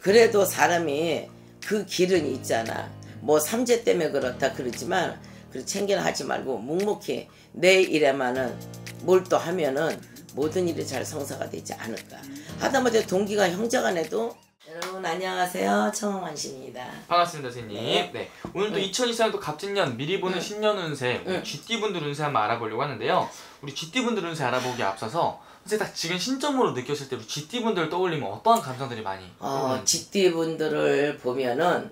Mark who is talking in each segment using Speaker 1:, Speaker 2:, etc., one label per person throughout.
Speaker 1: 그래도 사람이 그 길은 있잖아. 뭐 삼재 때문에 그렇다 그러지만 그 챙겨는 하지 말고 묵묵히 내 일에만은 몰두하면은 모든 일이 잘 성사가 되지 않을까. 하다못해 동기가 형제간에도 여러분 안녕하세요 청홍환 씨입니다.
Speaker 2: 반갑습니다, 선생님.
Speaker 1: 네.
Speaker 2: 네. 오늘도 2024년도 갑진년 미리 보는
Speaker 1: 응.
Speaker 2: 신년 운세,
Speaker 1: 응.
Speaker 2: GT분들 운세 한번 알아보려고 하는데요. 우리 GT분들 운세 알아보기 앞서서 선생님 딱 지금 신점으로 느꼈을 때 우리 GT분들 떠올리면 어떠한 감정들이 많이
Speaker 1: 어,
Speaker 2: 떠오르는지.
Speaker 1: GT 분들을 보면은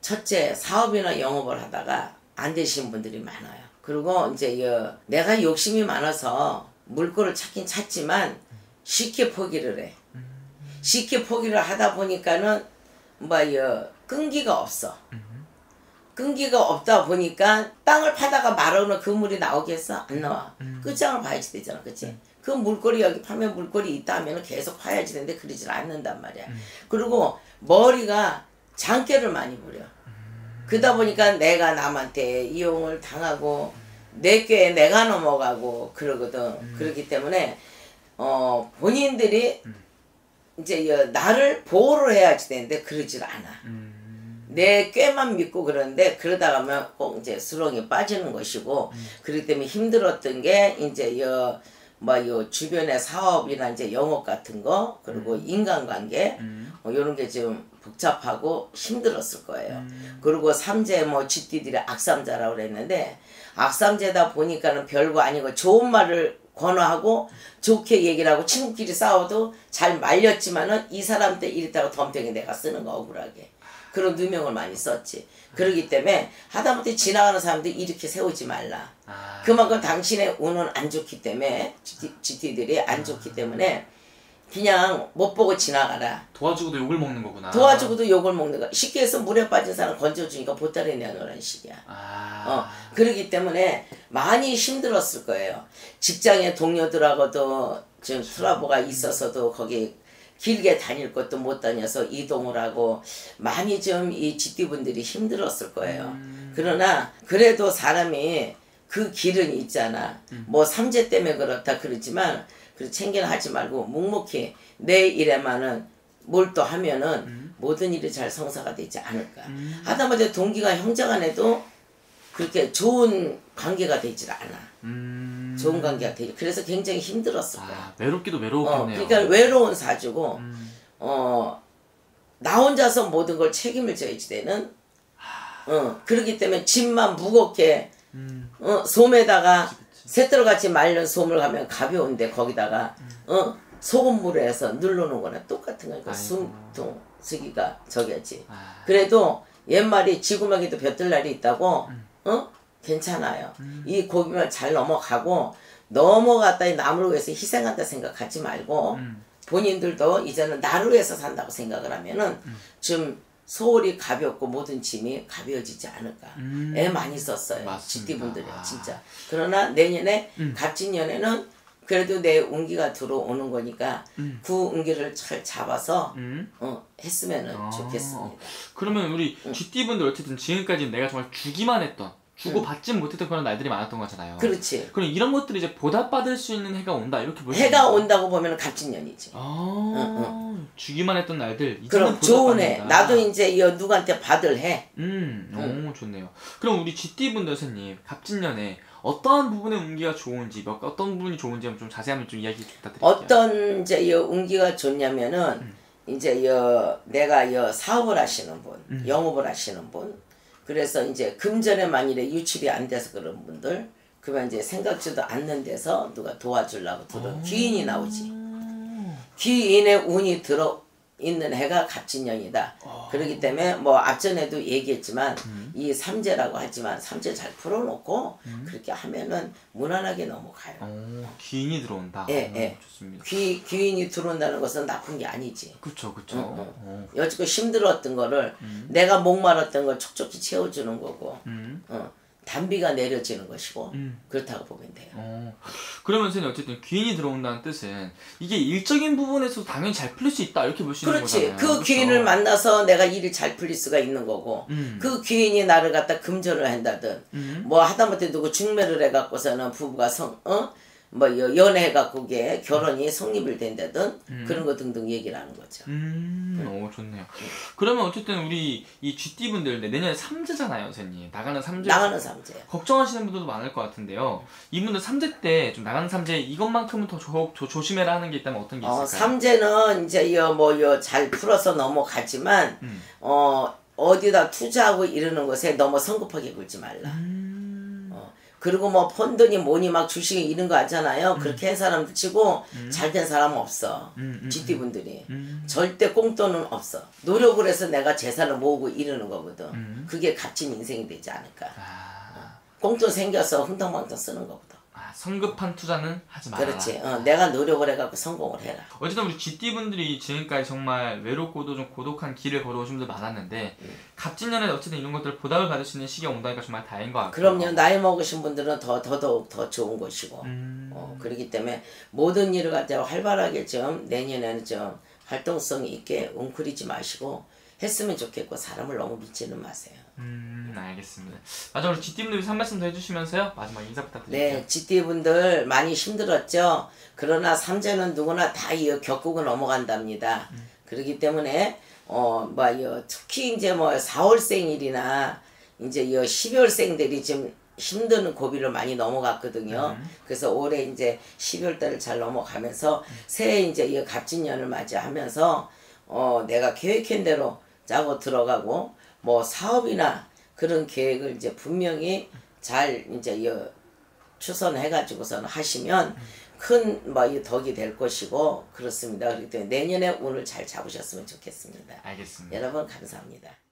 Speaker 1: 첫째 사업이나 영업을 하다가 안 되시는 분들이 많아요. 그리고 이제 여, 내가 욕심이 많아서 물건을 찾긴 찾지만 쉽게 포기를 해. 쉽게 포기를 하다 보니까는 뭐여 끈기가 없어. 끈기가 없다 보니까 땅을 파다가 말아오는 그 물이 나오겠어? 안 나와. 끝장을 봐야지 되잖아, 그치? 그 물거리 여기 파면 물거리 있다 하면 계속 파야지 되는데 그러질 않는단 말이야. 그리고 머리가 장깨를 많이 부려. 그러다 보니까 내가 남한테 이용을 당하고 내 꾀에 내가 넘어가고 그러거든. 그렇기 때문에 어 본인들이 이제 여- 나를 보호를 해야지 되는데 그러질 않아.
Speaker 2: 음,
Speaker 1: 내 꾀만 믿고 그러는데 그러다 가면 꼭 이제 수렁에 빠지는 것이고 그렇기 때문에 힘들었던 게 이제 여 뭐요 주변의 사업이나 이제 영업 같은 거 그리고 인간관계
Speaker 2: 음,
Speaker 1: 뭐 이런 게 좀 복잡하고 힘들었을 거예요. 그리고 삼재 뭐 쥐띠들이 악삼자라고 그랬는데 악삼재다 보니까는 별거 아니고 좋은 말을 권하고 좋게 얘기를 하고 친구끼리 싸워도 잘 말렸지만은 이 사람 때 이랬다고 덤탱이 내가 쓰는 거 억울하게 그런 누명을 많이 썼지. 그러기 때문에 하다못해 지나가는 사람들 이렇게 세우지 말라.
Speaker 2: 아,
Speaker 1: 그만큼 당신의 운은 안 좋기 때문에 GT, GT들이 안 좋기 때문에 그냥 못 보고 지나가라.
Speaker 2: 도와주고도 욕을 먹는 거구나.
Speaker 1: 도와주고도 욕을 먹는 거. 쉽게 해서 물에 빠진 사람 건져주니까 보따리 내놓으라는 식이야.
Speaker 2: 아,
Speaker 1: 어, 그러기 때문에 많이 힘들었을 거예요. 직장의 동료들하고도 좀 트러블가 있어서도 거기 길게 다닐 것도 못 다녀서 이동을 하고 많이 좀 이 GT분들이 힘들었을 거예요. 그러나 그래도 사람이 그 길은 있잖아. 뭐 삼재 때문에 그렇다 그러지만 그 챙겨는 하지 말고 묵묵히 내 일에만은 몰두하면은 모든 일이 잘 성사가 되지 않을까. 하다못해 동기가 형제간에도 그렇게 좋은 관계가 되질 않아.
Speaker 2: 음,
Speaker 1: 좋은 관계가 되지. 그래서 굉장히 힘들었을 거야.
Speaker 2: 아, 외롭기도
Speaker 1: 어,
Speaker 2: 외롭겠네요.
Speaker 1: 그러니까 외로운 사주고
Speaker 2: 음,
Speaker 1: 어, 나 혼자서 모든 걸 책임을 져야지 되는 어, 그렇기 때문에 짐만 무겁게
Speaker 2: 음,
Speaker 1: 어, 솜에다가 새떨같이 말린 솜을 가면 가벼운데 거기다가 어, 소금물에 해서 누르는 거나 똑같은 거니까. 숨통 쓰기가 저기였지.
Speaker 2: 아,
Speaker 1: 그래도 옛말이 지구막에도 볕들 날이 있다고 어 괜찮아요. 이 고비만 잘 넘어가고 넘어갔다 이 남을 위해서 희생한다 생각하지 말고
Speaker 2: 음.
Speaker 1: 본인들도 이제는 나를 위해서 산다고 생각을 하면은 좀 소울이 가볍고 모든 짐이 가벼워지지 않을까.
Speaker 2: 음.
Speaker 1: 애 많이 썼어요. GT분들이
Speaker 2: 아.
Speaker 1: 진짜. 그러나 내년에
Speaker 2: 음.
Speaker 1: 갑진년에는 그래도 내 운기가 들어오는 거니까
Speaker 2: 음.
Speaker 1: 그 운기를 잘 잡아서
Speaker 2: 음.
Speaker 1: 어, 했으면
Speaker 2: 아.
Speaker 1: 좋겠습니다.
Speaker 2: 그러면 우리 GT분들 어쨌든 지금까지 내가 정말 주기만 했던 주고 받지 못했던 그런 날들이 많았던 거잖아요.
Speaker 1: 그렇지.
Speaker 2: 그럼 이런 것들이 이제 보답받을 수 있는 해가 온다 이렇게 볼수
Speaker 1: 해가 온다고 보면 갑진년이지.
Speaker 2: 아, 주기만 했던 날들
Speaker 1: 그럼 좋은 해. 나도 이제 이 누구한테 받을 해.
Speaker 2: 음, 오 좋네요. 그럼 우리 GT분들 선생님 갑진년에 어떠한 부분의 운기가 좋은지 몇 어떤 부분이 좋은지 좀 자세히 좀 이야기 부탁드릴게요.
Speaker 1: 어떤 이제 이 운기가 좋냐면은
Speaker 2: 음.
Speaker 1: 이제 여 내가 여 사업을 하시는 분,
Speaker 2: 음.
Speaker 1: 영업을 하시는 분, 그래서 이제 금전에 만일에 유출이 안 돼서 그런 분들, 그러면 이제 생각지도 않는 데서 누가 도와주려고 들어 귀인이 나오지. 귀인의 운이 들어 있는 해가 갑진년이다. 그렇기 때문에 뭐 앞전에도 얘기했지만 이 삼재라고 하지만 삼재 잘 풀어놓고 그렇게 하면은 무난하게 넘어가요.
Speaker 2: 어, 기인이 들어온다.
Speaker 1: 예,
Speaker 2: 어,
Speaker 1: 예.
Speaker 2: 좋습니다.
Speaker 1: 귀, 귀인이 들어온다는 것은 나쁜 게 아니지.
Speaker 2: 그쵸, 그쵸. 어.
Speaker 1: 여지껏 힘들었던 거를 내가 목마랐던 걸 촉촉히 채워주는 거고
Speaker 2: 음.
Speaker 1: 어, 단비가 내려지는 것이고
Speaker 2: 음.
Speaker 1: 그렇다고 보면 돼요.
Speaker 2: 어. 그러면 선생님 어쨌든 귀인이 들어온다는 뜻은 이게 일적인 부분에서 당연히 잘 풀릴 수 있다 이렇게 볼 수 있는
Speaker 1: 그렇지.
Speaker 2: 거잖아요.
Speaker 1: 그
Speaker 2: 그쵸?
Speaker 1: 귀인을 만나서 내가 일이 잘 풀릴 수가 있는 거고
Speaker 2: 음.
Speaker 1: 그 귀인이 나를 갖다 금전을 한다든
Speaker 2: 음.
Speaker 1: 뭐 하다못해 누구 중매를 해갖고서는 부부가 성, 어? 뭐 여- 연애가 그게 결혼이 성립을 된다든 그런 거 등등 얘기를 하는 거죠.
Speaker 2: 음, 오 좋네요. 그러면 어쨌든 우리 이 GT 분들 내년에 삼재잖아요, 선생님. 나가는 삼재.
Speaker 1: 나가는 삼재.
Speaker 2: 걱정하시는 분들도 많을 것 같은데요. 이분들 삼재 때 좀 나가는 삼재 이것만큼은 더 조, 조, 조심해라 하는 게 있다면 어떤 게 있을까요?
Speaker 1: 어, 삼재는 이제 여뭐여잘 풀어서 넘어가지만
Speaker 2: 음.
Speaker 1: 어 어디다 투자하고 이러는 것에 너무 성급하게 굴지 말라.
Speaker 2: 음.
Speaker 1: 어, 그리고 뭐 펀드니 뭐니 막 주식이 이런 거 하잖아요. 그렇게 한 사람들 치고 잘된 사람은 없어.
Speaker 2: 음, 음,
Speaker 1: GT 분들이
Speaker 2: 음.
Speaker 1: 절대 꽁돈은 없어. 노력을 해서 내가 재산을 모으고 이러는 거거든.
Speaker 2: 음.
Speaker 1: 그게 값진 인생이 되지 않을까.
Speaker 2: 아,
Speaker 1: 꽁돈 생겨서 흥덩망덩 쓰는 거거든.
Speaker 2: 아, 성급한 투자는 하지 마라.
Speaker 1: 그렇지. 어, 내가 노력을 해갖고 성공을 해라.
Speaker 2: 어쨌든 우리 GT 분들이 지금까지 정말 외롭고도 좀 고독한 길을 걸어오신 분들 많았는데
Speaker 1: 음.
Speaker 2: 갑진년에 어쨌든 이런 것들 보답을 받을 수 있는 시기가 온다니까 정말 다행인 것 같아요.
Speaker 1: 그럼요. 나이 먹으신 분들은 더 더더욱 더 좋은 것이고.
Speaker 2: 음.
Speaker 1: 어, 그렇기 때문에 모든 일을 갖다가 활발하게 좀 내년에는 좀 활동성 있게 웅크리지 마시고 했으면 좋겠고 사람을 너무 믿지는 마세요.
Speaker 2: 음, 알겠습니다. 마지막으로 GT 분들 위해서 한 말씀 더 해주시면서요. 마지막 인사 부탁드릴게요.
Speaker 1: 네, GT 분들 많이 힘들었죠. 그러나 삼재는 누구나 다이 겪고 넘어간답니다. 그렇기 때문에 어뭐 특히 이제 뭐 4월생일이나 이제 이 12월생들이 좀 힘든 고비를 많이 넘어갔거든요. 그래서 올해 이제 12월 달을 잘 넘어가면서 새해 이제 이 갑진년을 맞이하면서 어 내가 계획한 대로 짜고 들어가고 뭐 사업이나 그런 계획을 이제 분명히 잘 이제 이 추선해가지고서는 하시면 큰뭐 덕이 될 것이고 그렇습니다. 그렇기 때문에 내년에 운을 잘 잡으셨으면 좋겠습니다.
Speaker 2: 알겠습니다.
Speaker 1: 여러분 감사합니다.